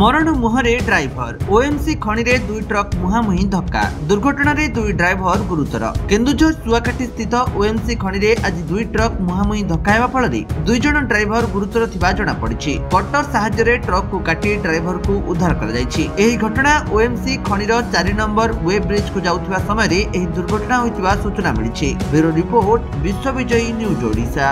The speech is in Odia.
ମରଣ ମୁହଁରେ ଡ୍ରାଇଭର। ଓଏମସି ଖଣିରେ ଦୁଇ ଟ୍ରକ୍ ମୁହାଁମୁହିଁ ଧକ୍କା। ଦୁର୍ଘଟଣାରେ ଦୁଇ ଡ୍ରାଇଭର ଗୁରୁତର। କେନ୍ଦୁଝର ଚୁଆକାଠି ସ୍ଥିତ ଓଏମସି ଖଣିରେ ଆଜି ଦୁଇ ଟ୍ରକ୍ ମୁହାଁମୁହିଁ ଧକ୍କା ହେବା ଫଳରେ ଦୁଇ ଜଣ ଡ୍ରାଇଭର ଗୁରୁତର ଥିବା ଜଣାପଡ଼ିଛି। କଟର ସାହାଯ୍ୟରେ ଟ୍ରକ୍କୁ କାଟି ଡ୍ରାଇଭରକୁ ଉଦ୍ଧାର କରାଯାଇଛି। ଏହି ଘଟଣା ଓଏମସି ଖଣିର ଚାରି ନମ୍ବର ୱେ ବ୍ରିଜ୍କୁ ଯାଉଥିବା ସମୟରେ ଏହି ଦୁର୍ଘଟଣା ହୋଇଥିବା ସୂଚନା ମିଳିଛି। Bureau report Biswabijayi news Odisha.